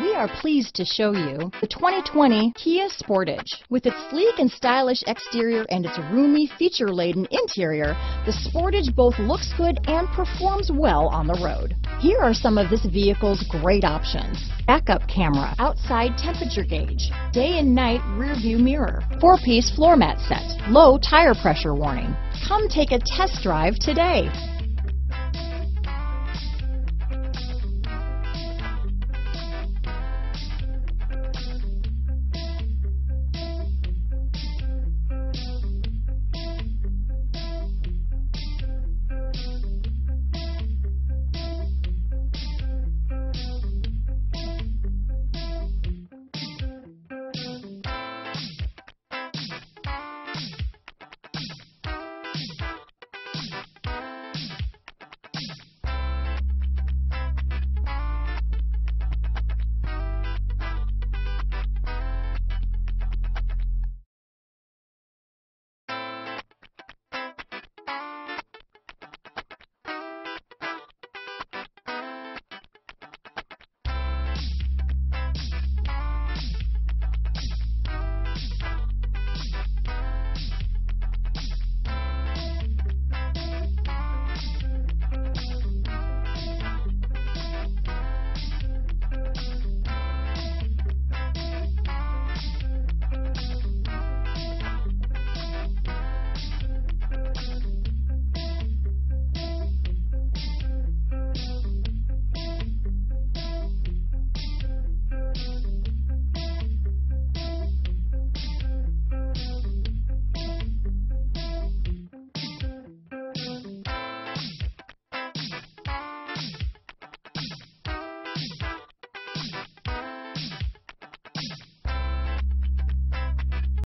We are pleased to show you the 2020 Kia Sportage. With its sleek and stylish exterior and its roomy, feature-laden interior, the Sportage both looks good and performs well on the road. Here are some of this vehicle's great options. Backup camera, outside temperature gauge, day and night rear view mirror, four-piece floor mat set, low tire pressure warning. Come take a test drive today.